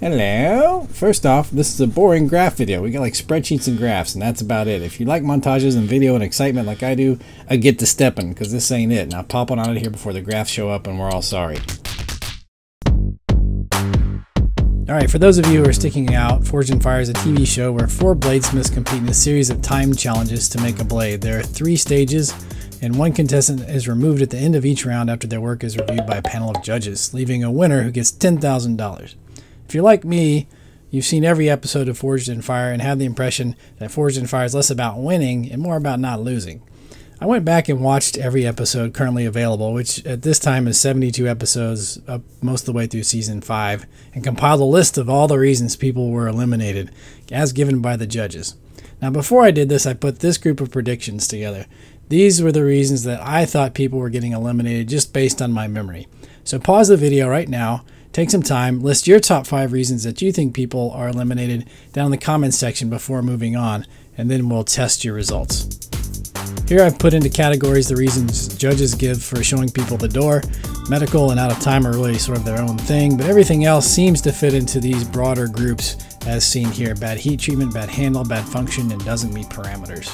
Hello. First off, this is a boring graph video. We got like spreadsheets and graphs, and that's about it. If you like montages and video and excitement like I do, I get to stepping because this ain't it. Now pop on out of here before the graphs show up and we're all sorry. Alright, for those of you who are sticking out, Forged in Fire is a TV show where four bladesmiths compete in a series of time challenges to make a blade. There are three stages, and one contestant is removed at the end of each round after their work is reviewed by a panel of judges, leaving a winner who gets $10,000. If you're like me, you've seen every episode of Forged in Fire and have the impression that Forged in Fire is less about winning and more about not losing. I went back and watched every episode currently available, which at this time is 72 episodes, up most of the way through season 5, and compiled a list of all the reasons people were eliminated, as given by the judges. Now, before I did this, I put this group of predictions together. These were the reasons that I thought people were getting eliminated just based on my memory. So pause the video right now Take some time, list your top five reasons that you think people are eliminated down in the comments section before moving on, and then we'll test your results. Here I've put into categories the reasons judges give for showing people the door. Medical and out of time are really sort of their own thing, but everything else seems to fit into these broader groups as seen here. Bad heat treatment, bad handle, bad function, and doesn't meet parameters.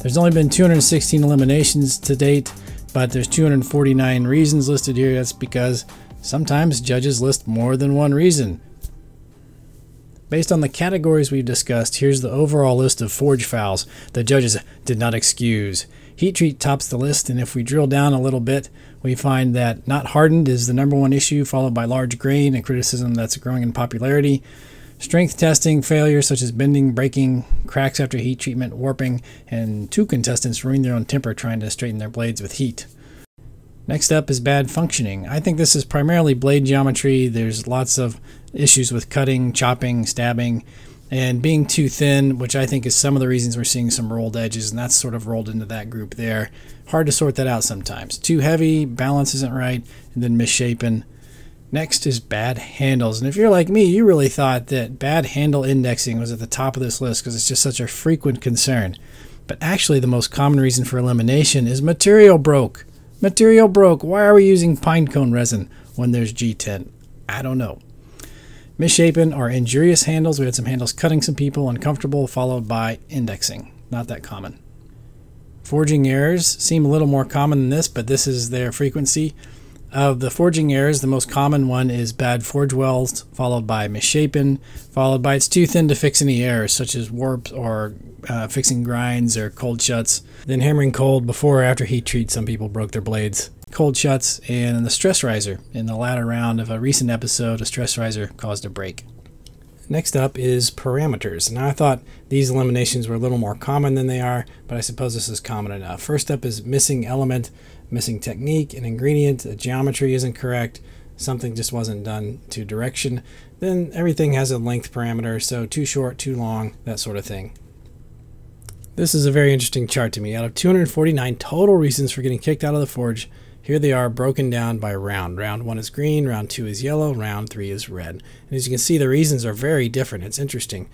There's only been 216 eliminations to date, but there's 249 reasons listed here. That's because Sometimes judges list more than one reason. Based on the categories we've discussed, here's the overall list of forge fouls the judges did not excuse. Heat treat tops the list, and if we drill down a little bit, we find that not hardened is the number one issue, followed by large grain, a criticism that's growing in popularity. Strength testing failures such as bending, breaking, cracks after heat treatment, warping, and two contestants ruining their own temper trying to straighten their blades with heat. Next up is bad functioning. I think this is primarily blade geometry. There's lots of issues with cutting, chopping, stabbing, and being too thin, which I think is some of the reasons we're seeing some rolled edges, and that's sort of rolled into that group there. Hard to sort that out sometimes. Too heavy, balance isn't right, and then misshapen. Next is bad handles. And if you're like me, you really thought that bad handle indexing was at the top of this list because it's just such a frequent concern. But actually, the most common reason for elimination is material broke. Material broke. Why are we using pine cone resin when there's G10? I don't know. Misshapen are injurious handles. We had some handles cutting some people, uncomfortable, followed by indexing. Not that common. Forging errors seem a little more common than this, but this is their frequency. Of the forging errors, the most common one is bad forge welds, followed by misshapen, followed by it's too thin to fix any errors, such as warps or uh, fixing grinds or cold shuts. Then hammering cold before or after heat treat, some people broke their blades. Cold shuts and the stress riser. In the latter round of a recent episode, a stress riser caused a break. Next up is parameters. Now I thought these eliminations were a little more common than they are, but I suppose this is common enough. First up is missing element missing technique, an ingredient, the geometry isn't correct, something just wasn't done to direction, then everything has a length parameter, so too short, too long, that sort of thing. This is a very interesting chart to me. Out of 249 total reasons for getting kicked out of the forge, here they are broken down by round. Round 1 is green, round 2 is yellow, round 3 is red. And as you can see, the reasons are very different. It's interesting.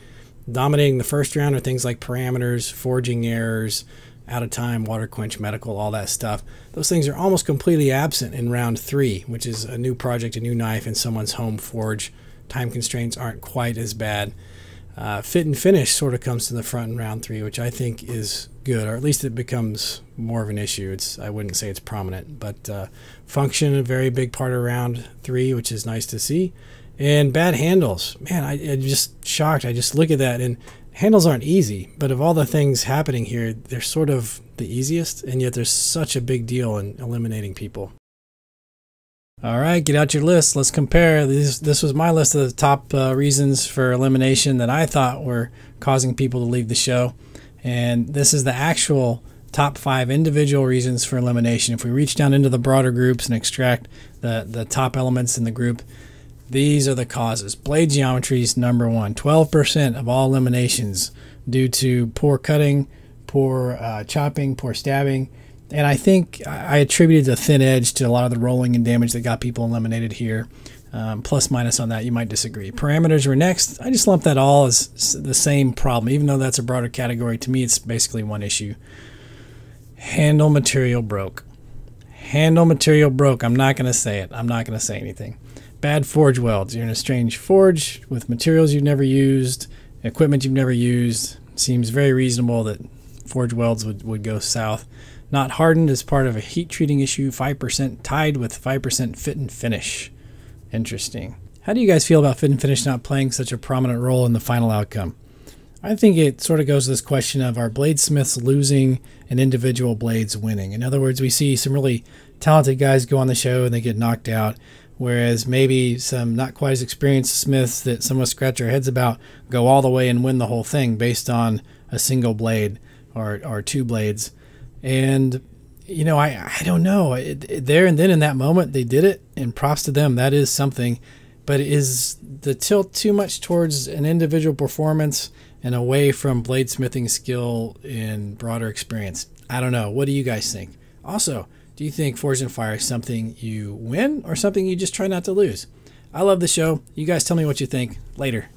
Dominating the first round are things like parameters, forging errors, out of time, water quench, medical, all that stuff. Those things are almost completely absent in round three, which is a new project, a new knife in someone's home forge. Time constraints aren't quite as bad. Uh, fit and finish sort of comes to the front in round three, which I think is good, or at least it becomes more of an issue. It's I wouldn't say it's prominent, but uh, function a very big part of round three, which is nice to see. And bad handles, man, I, I'm just shocked. I just look at that and handles aren't easy, but of all the things happening here, they're sort of the easiest, and yet there's such a big deal in eliminating people. All right, get out your list. Let's compare. This, this was my list of the top uh, reasons for elimination that I thought were causing people to leave the show. And this is the actual top five individual reasons for elimination. If we reach down into the broader groups and extract the, the top elements in the group, these are the causes. Blade geometry is number one. 12% of all eliminations due to poor cutting, poor uh, chopping, poor stabbing. And I think I attributed the thin edge to a lot of the rolling and damage that got people eliminated here. Um, plus minus on that, you might disagree. Parameters were next. I just lump that all as the same problem, even though that's a broader category. To me, it's basically one issue. Handle material broke. Handle material broke. I'm not going to say it. I'm not going to say anything. Bad forge welds. You're in a strange forge with materials you've never used, equipment you've never used. Seems very reasonable that forge welds would, would go south. Not hardened as part of a heat treating issue. 5% tied with 5% fit and finish. Interesting. How do you guys feel about fit and finish not playing such a prominent role in the final outcome? I think it sort of goes to this question of are bladesmiths losing and individual blades winning? In other words, we see some really talented guys go on the show and they get knocked out, whereas maybe some not quite as experienced smiths that some of us scratch our heads about go all the way and win the whole thing based on a single blade or, or two blades. And, you know, I, I don't know. It, it, there and then in that moment, they did it, and props to them. That is something. But is the tilt too much towards an individual performance and away from bladesmithing skill and broader experience? I don't know. What do you guys think? Also, do you think Forged in Fire is something you win or something you just try not to lose? I love the show. You guys tell me what you think. Later.